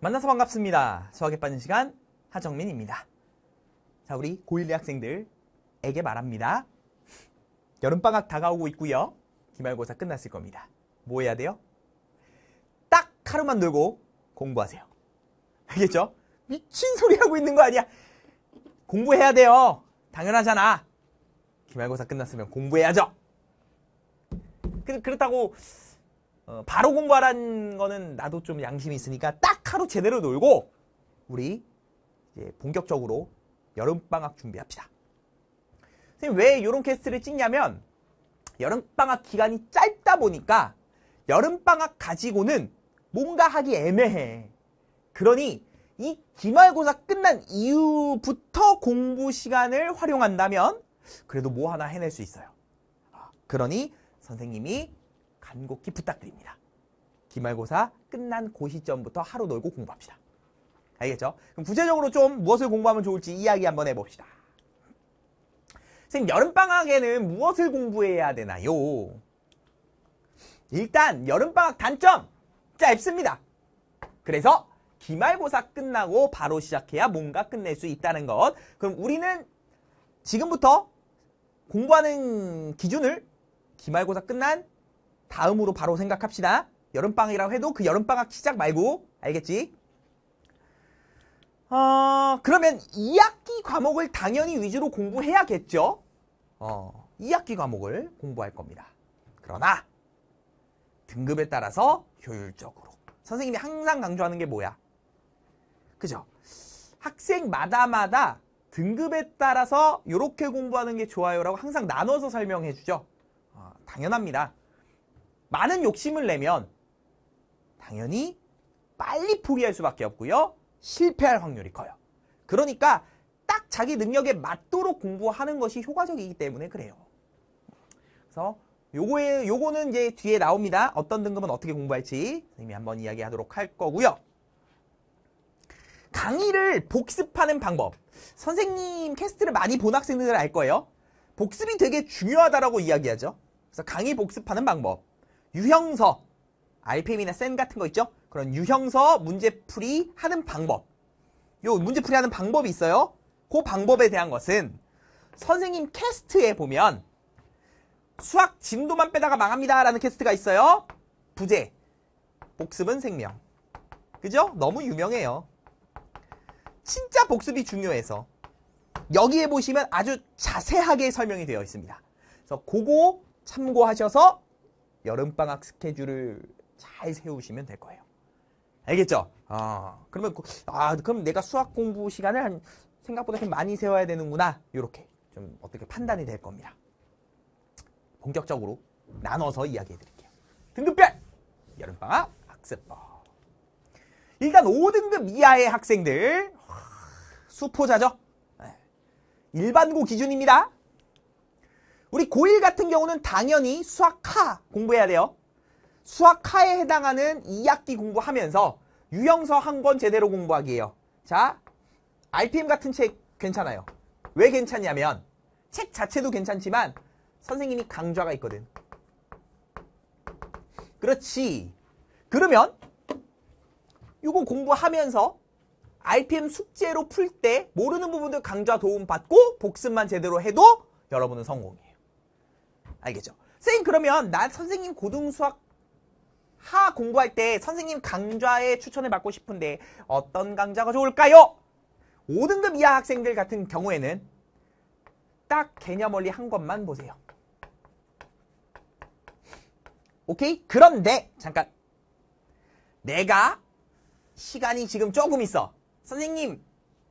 만나서 반갑습니다. 수학에 빠진 시간 하정민입니다. 자, 우리 고1 학생들에게 말합니다. 여름방학 다가오고 있고요. 기말고사 끝났을 겁니다. 뭐 해야 돼요? 딱 하루만 놀고 공부하세요. 알겠죠? 미친 소리 하고 있는 거 아니야? 공부해야 돼요. 당연하잖아. 기말고사 끝났으면 공부해야죠. 그, 그렇다고 어, 바로 공부하라는 거는 나도 좀 양심이 있으니까 딱 하루 제대로 놀고 우리 이제 본격적으로 여름방학 준비합시다. 선생님 왜 이런 캐스트를 찍냐면 여름방학 기간이 짧다 보니까 여름방학 가지고는 뭔가 하기 애매해. 그러니 이 기말고사 끝난 이후부터 공부 시간을 활용한다면 그래도 뭐 하나 해낼 수 있어요. 아, 그러니 선생님이 간곡히 부탁드립니다. 기말고사 끝난 고 시점부터 하루 놀고 공부합시다. 알겠죠? 그럼 구체적으로 좀 무엇을 공부하면 좋을지 이야기 한번 해봅시다. 선생님, 여름방학에는 무엇을 공부해야 되나요? 일단, 여름방학 단점! 짧습니다. 그래서, 기말고사 끝나고 바로 시작해야 뭔가 끝낼 수 있다는 것. 그럼 우리는 지금부터 공부하는 기준을 기말고사 끝난 다음으로 바로 생각합시다. 여름방학이라고 해도 그 여름방학 시작 말고 알겠지? 어, 그러면 2학기 과목을 당연히 위주로 공부해야겠죠? 어, 2학기 과목을 공부할 겁니다. 그러나 등급에 따라서 효율적으로. 선생님이 항상 강조하는 게 뭐야? 그죠? 학생마다마다 등급에 따라서 이렇게 공부하는 게 좋아요라고 항상 나눠서 설명해 주죠. 어, 당연합니다. 많은 욕심을 내면 당연히 빨리 포기할 수밖에 없고요. 실패할 확률이 커요. 그러니까 딱 자기 능력에 맞도록 공부하는 것이 효과적이기 때문에 그래요. 그래서 요거에 요거는 이제 뒤에 나옵니다. 어떤 등급은 어떻게 공부할지 선생님이 한번 이야기하도록 할 거고요. 강의를 복습하는 방법. 선생님 캐스트를 많이 본 학생들은 알 거예요. 복습이 되게 중요하다라고 이야기하죠. 그래서 강의 복습하는 방법. 유형서, RPM이나 센 같은 거 있죠? 그런 유형서 문제풀이 하는 방법. 요 문제풀이 하는 방법이 있어요. 그 방법에 대한 것은 선생님 캐스트에 보면 수학 진도만 빼다가 망합니다 라는 캐스트가 있어요. 부재. 복습은 생명. 그죠? 너무 유명해요. 진짜 복습이 중요해서 여기에 보시면 아주 자세하게 설명이 되어 있습니다. 그래서 그거 참고하셔서 여름방학 스케줄을 잘 세우시면 될 거예요. 알겠죠? 아, 그러면, 아, 그럼 내가 수학 공부 시간을 한, 생각보다 좀 많이 세워야 되는구나. 이렇게 좀 어떻게 판단이 될 겁니다. 본격적으로 나눠서 이야기해 드릴게요. 등급별! 여름방학 학습법. 일단 5등급 이하의 학생들, 수포자죠? 네. 일반고 기준입니다. 우리 고1 같은 경우는 당연히 수학하 공부해야 돼요. 수학하에 해당하는 2학기 공부하면서 유형서 한 권 제대로 공부하기예요. 자, RPM 같은 책 괜찮아요. 왜 괜찮냐면 책 자체도 괜찮지만 선생님이 강좌가 있거든. 그렇지. 그러면 이거 공부하면서 RPM 숙제로 풀 때 모르는 부분들 강좌 도움 받고 복습만 제대로 해도 여러분은 성공이에요. 알겠죠? 선생님 그러면 나 선생님 고등수학 하 공부할 때 선생님 강좌에 추천을 받고 싶은데 어떤 강좌가 좋을까요? 5등급 이하 학생들 같은 경우에는 딱 개념 원리 한 것만 보세요. 오케이? 그런데 잠깐 내가 시간이 지금 조금 있어. 선생님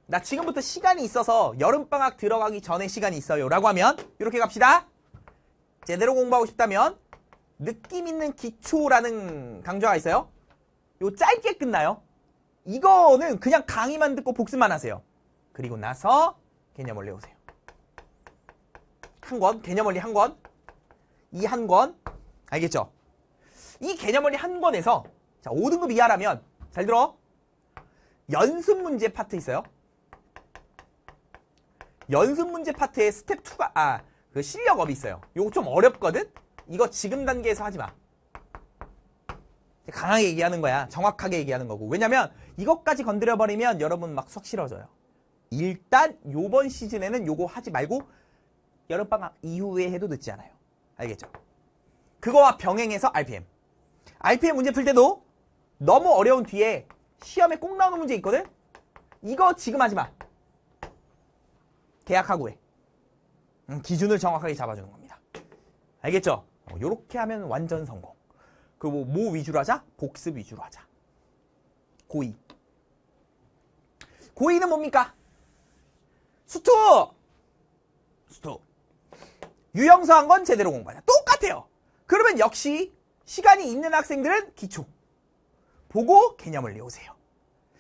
나 지금부터 시간이 있어서 여름방학 들어가기 전에 시간이 있어요. 라고 하면 이렇게 갑시다. 제대로 공부하고 싶다면 느낌 있는 기초라는 강좌가 있어요. 요 짧게 끝나요. 이거는 그냥 강의만 듣고 복습만 하세요. 그리고 나서 개념 원리 오세요. 한 권, 개념 원리 한 권. 이 한 권. 알겠죠? 이 개념 원리 한 권에서 자, 5등급 이하라면 잘 들어. 연습 문제 파트 있어요. 연습 문제 파트에 스텝 2가 아, 그 실력업이 있어요. 요거 좀 어렵거든. 이거 지금 단계에서 하지 마. 강하게 얘기하는 거야. 정확하게 얘기하는 거고. 왜냐면 이것까지 건드려버리면 여러분 막 수학 싫어져요. 일단 요번 시즌에는 요거 하지 말고 여름방학 이후에 해도 늦지 않아요. 알겠죠? 그거와 병행해서 RPM. RPM 문제 풀 때도 너무 어려운 뒤에 시험에 꼭 나오는 문제 있거든? 이거 지금 하지 마. 계약하고 해. 음, 기준을 정확하게 잡아주는 겁니다. 알겠죠? 어, 요렇게 하면 완전 성공. 그리고 뭐 위주로 하자? 복습 위주로 하자. 고2. 고2는 뭡니까? 수투! 수투. 유형서 한 건 제대로 공부하자. 똑같아요. 그러면 역시 시간이 있는 학생들은 기초. 보고 개념 원리 오세요.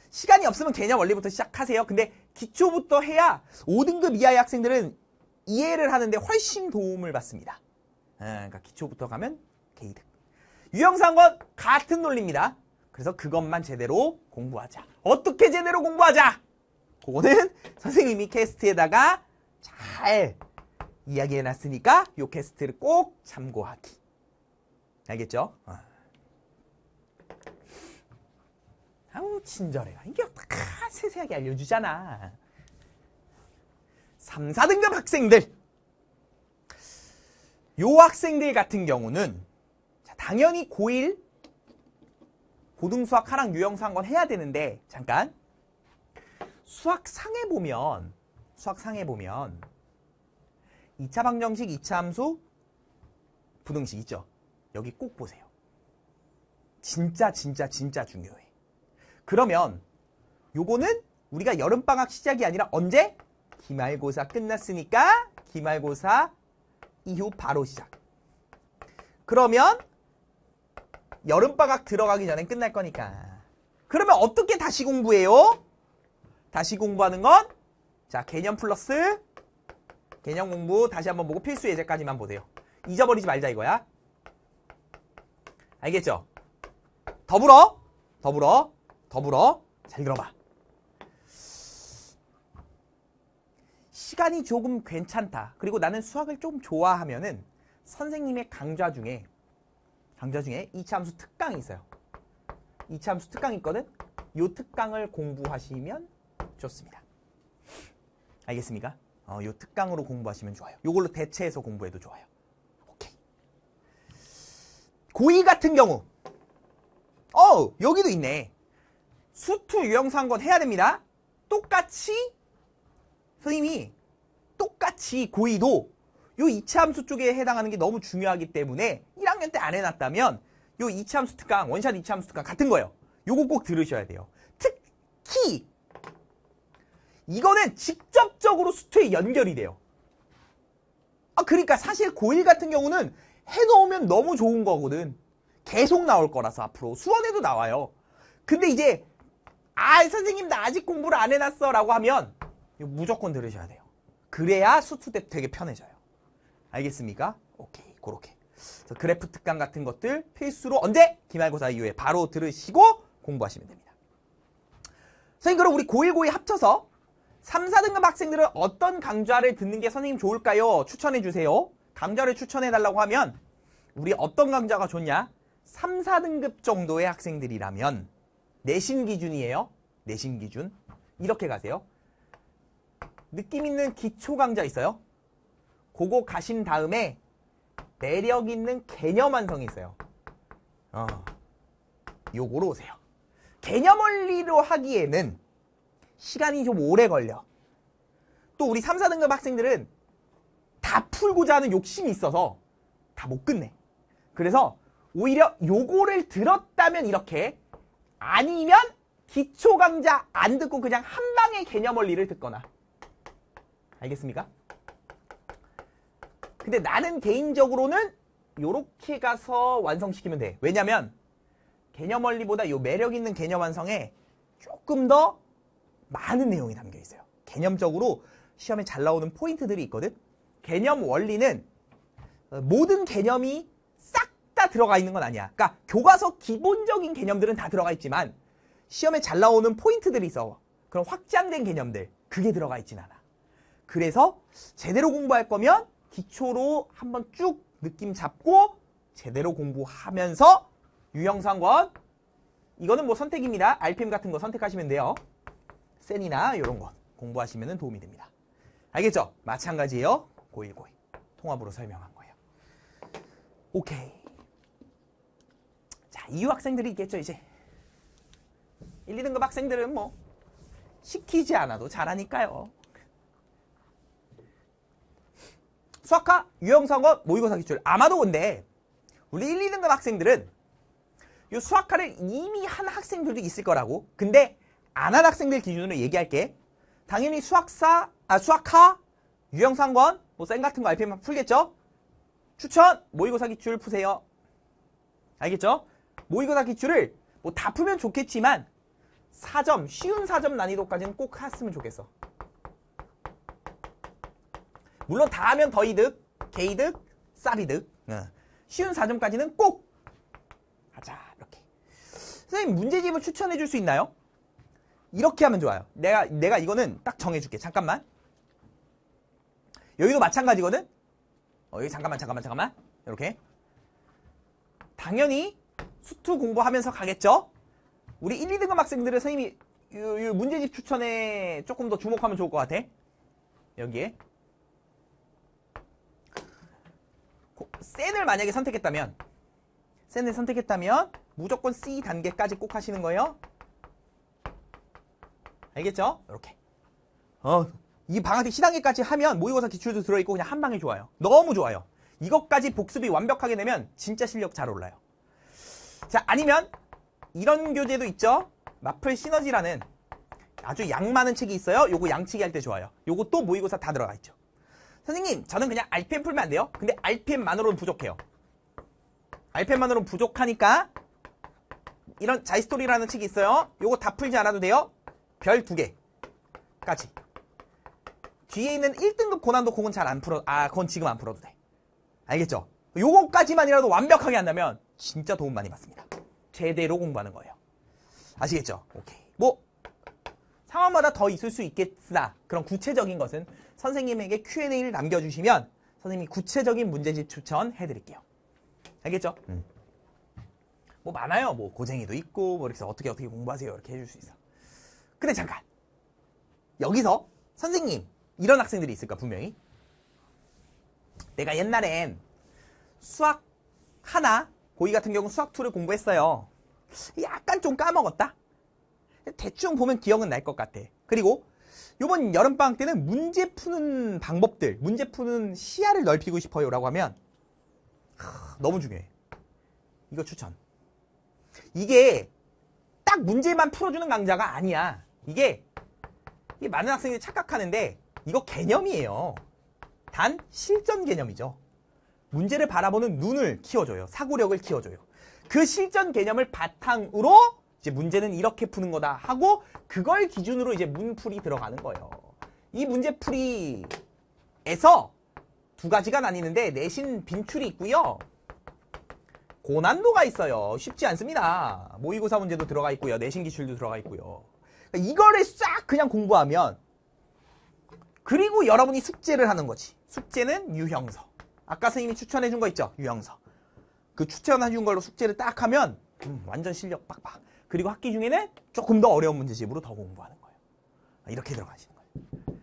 시간이 없으면 개념 원리부터 시작하세요. 근데 기초부터 해야 5등급 이하의 학생들은 이해를 하는데 훨씬 도움을 받습니다. 아, 그러니까 기초부터 가면 개이득. 유형상건 같은 논리입니다. 그래서 그것만 제대로 공부하자. 어떻게 제대로 공부하자? 그거는 선생님이 캐스트에다가 잘 이야기해놨으니까 이 캐스트를 꼭 참고하기. 알겠죠? 어. 아우 친절해. 이게 다 세세하게 알려주잖아. 3, 4등급 학생들. 요 학생들 같은 경우는 당연히 고1 고등수학 하랑 유형상 건 해야 되는데 잠깐 수학상에 보면 수학상에 보면 2차 방정식, 2차 함수, 부등식 있죠? 여기 꼭 보세요. 진짜 진짜 진짜 중요해. 그러면 요거는 우리가 여름방학 시작이 아니라 언제? 기말고사 끝났으니까 기말고사 이후 바로 시작. 그러면 여름방학 들어가기 전에 끝날 거니까. 그러면 어떻게 다시 공부해요? 다시 공부하는 건, 자, 개념 플러스, 개념 공부 다시 한번 보고 필수 예제까지만 보세요. 잊어버리지 말자 이거야. 알겠죠? 더불어, 더불어, 더불어, 잘 들어봐. 시간이 조금 괜찮다. 그리고 나는 수학을 좀 좋아하면은 선생님의 강좌 중에 강좌 중에 2차 함수 특강이 있어요. 2차 함수 특강 있거든? 요 특강을 공부하시면 좋습니다. 알겠습니까? 어, 요 특강으로 공부하시면 좋아요. 요걸로 대체해서 공부해도 좋아요. 오케이. 고2 같은 경우 어 여기도 있네. 수투 유형상건 해야 됩니다. 똑같이 선생님이 똑같이 고2도 요 2차 함수 쪽에 해당하는 게 너무 중요하기 때문에 1학년 때 안 해놨다면 요 2차 함수 특강, 원샷 2차 함수 특강 같은 거예요. 요거 꼭 들으셔야 돼요. 특히 이거는 직접적으로 수투에 연결이 돼요. 아 그러니까 사실 고1 같은 경우는 해놓으면 너무 좋은 거거든. 계속 나올 거라서 앞으로 수원에도 나와요. 근데 이제 아 선생님 나 아직 공부를 안 해놨어 라고 하면 무조건 들으셔야 돼요. 그래야 수투 때 되게 편해져요. 알겠습니까? 오케이, 그렇게. 그래프 특강 같은 것들 필수로 언제? 기말고사 이후에 바로 들으시고 공부하시면 됩니다. 선생님 그럼 우리 고1, 고2 합쳐서 3, 4등급 학생들은 어떤 강좌를 듣는 게 선생님 좋을까요? 추천해 주세요. 강좌를 추천해 달라고 하면 우리 어떤 강좌가 좋냐? 3, 4등급 정도의 학생들이라면 내신 기준이에요. 내신 기준. 이렇게 가세요. 느낌 있는 기초 강좌 있어요. 그거 가신 다음에 매력 있는 개념 완성이 있어요. 어, 요거로 오세요. 개념 원리로 하기에는 시간이 좀 오래 걸려. 또 우리 3, 4등급 학생들은 다 풀고자 하는 욕심이 있어서 다 못 끝내. 그래서 오히려 요거를 들었다면 이렇게 아니면 기초 강좌 안 듣고 그냥 한 방에 개념 원리를 듣거나 알겠습니까? 근데 나는 개인적으로는 요렇게 가서 완성시키면 돼. 왜냐면 개념 원리보다 요 매력 있는 개념 완성에 조금 더 많은 내용이 담겨 있어요. 개념적으로 시험에 잘 나오는 포인트들이 있거든. 개념 원리는 모든 개념이 싹 다 들어가 있는 건 아니야. 그러니까 교과서 기본적인 개념들은 다 들어가 있지만 시험에 잘 나오는 포인트들이 있어. 그런 확장된 개념들 그게 들어가 있진 않아. 그래서 제대로 공부할 거면 기초로 한번 쭉 느낌 잡고 제대로 공부하면서 유형상권 이거는 뭐 선택입니다. RPM 같은 거 선택하시면 돼요. 센이나 이런 거 공부하시면 도움이 됩니다. 알겠죠? 마찬가지예요. 9192 통합으로 설명한 거예요. 오케이. 자, 이유 학생들이 있겠죠, 이제. 1, 2등급 학생들은 뭐 시키지 않아도 잘하니까요. 수학과, 유형상권, 모의고사 기출. 아마도 근데 우리 1, 2등급 학생들은 이 수학과를 이미 한 학생들도 있을 거라고. 근데 안 한 학생들 기준으로 얘기할게. 당연히 수학사, 아, 수학과, 유형상권, 뭐센 같은 거 RPM 풀겠죠? 추천! 모의고사 기출 푸세요. 알겠죠? 모의고사 기출을 뭐 다 풀면 좋겠지만 4점, 쉬운 4점 난이도까지는 꼭 했으면 좋겠어. 물론 다 하면 더 이득, 개이득, 쌉이득. 어. 쉬운 4점까지는 꼭 하자. 이렇게. 선생님 문제집을 추천해 줄 수 있나요? 이렇게 하면 좋아요. 내가 내가 이거는 딱 정해 줄게. 잠깐만. 여기도 마찬가지거든. 어, 여기 잠깐만 잠깐만 잠깐만. 이렇게. 당연히 수투 공부하면서 가겠죠? 우리 1, 2등급 학생들은 선생님이 요, 요 문제집 추천에 조금 더 주목하면 좋을 것 같아. 여기에. 센을 만약에 선택했다면 센을 선택했다면 무조건 C 단계까지 꼭 하시는 거예요. 알겠죠? 이렇게. 어, 이 방학때 시단계까지 하면 모의고사 기출도 들어있고 그냥 한 방에 좋아요. 너무 좋아요. 이것까지 복습이 완벽하게 되면 진짜 실력 잘 올라요. 자, 아니면 이런 교재도 있죠. 마플 시너지라는 아주 양 많은 책이 있어요. 요거 양치기 할 때 좋아요. 요거 또 모의고사 다 들어가 있죠. 선생님, 저는 그냥 RPM 풀면 안 돼요? 근데 RPM만으로는 부족해요. RPM만으로는 부족하니까 이런 자이스토리라는 책이 있어요. 요거 다 풀지 않아도 돼요. 별 두 개까지. 뒤에 있는 1등급 고난도 그건 잘안 풀어, 아, 그건 지금 안 풀어도 돼. 알겠죠? 요거까지만이라도 완벽하게 한다면 진짜 도움 많이 받습니다. 제대로 공부하는 거예요. 아시겠죠? 오케이. 뭐, 상황마다 더 있을 수 있겠으나 그런 구체적인 것은 선생님에게 Q&A를 남겨주시면 선생님이 구체적인 문제집 추천해드릴게요. 알겠죠? 음. 뭐 많아요. 뭐 고쟁이도 있고 뭐 이렇게 해서 어떻게 어떻게 공부하세요 이렇게 해줄 수 있어. 근데 잠깐 여기서 선생님 이런 학생들이 있을까 분명히 내가 옛날엔 수학 하나 고2 같은 경우 수학 2를 공부했어요. 약간 좀 까먹었다. 대충 보면 기억은 날 것 같아. 그리고 이번 여름방학 때는 문제 푸는 방법들, 문제 푸는 시야를 넓히고 싶어요 라고 하면 하, 너무 중요해. 이거 추천. 이게 딱 문제만 풀어주는 강좌가 아니야. 이게, 이게 많은 학생들이 착각하는데 이거 개념이에요. 단 실전 개념이죠. 문제를 바라보는 눈을 키워줘요. 사고력을 키워줘요. 그 실전 개념을 바탕으로 이제 문제는 이렇게 푸는 거다 하고 그걸 기준으로 이제 문풀이 들어가는 거예요. 이 문제풀이에서 두 가지가 나뉘는데 내신 빈출이 있고요. 고난도가 있어요. 쉽지 않습니다. 모의고사 문제도 들어가 있고요. 내신 기출도 들어가 있고요. 그러니까 이거를 싹 그냥 공부하면 그리고 여러분이 숙제를 하는 거지. 숙제는 유형서. 아까 선생님이 추천해 준 거 있죠? 유형서. 그 추천해 준 걸로 숙제를 딱 하면 음, 완전 실력 빡빡. 그리고 학기 중에는 조금 더 어려운 문제집으로 더 공부하는 거예요. 이렇게 들어가시는 거예요.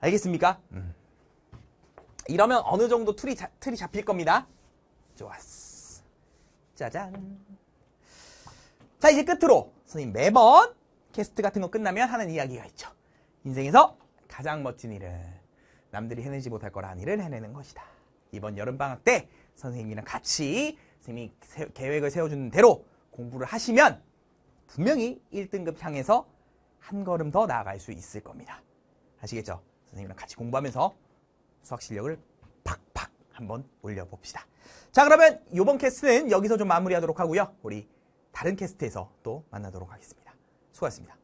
알겠습니까? 음. 이러면 어느 정도 틀이, 자, 틀이 잡힐 겁니다. 좋았어. 짜잔. 자, 이제 끝으로 선생님 매번 캐스트 같은 거 끝나면 하는 이야기가 있죠. 인생에서 가장 멋진 일은 남들이 해내지 못할 거라는 일을 해내는 것이다. 이번 여름방학 때 선생님이랑 같이 선생님이 세, 계획을 세워주는 대로 공부를 하시면 분명히 1등급 향해서 한 걸음 더 나아갈 수 있을 겁니다. 아시겠죠? 선생님이랑 같이 공부하면서 수학 실력을 팍팍 한번 올려봅시다. 자 그러면 이번 캐스트는 여기서 좀 마무리하도록 하고요. 우리 다른 캐스트에서 또 만나도록 하겠습니다. 수고하셨습니다.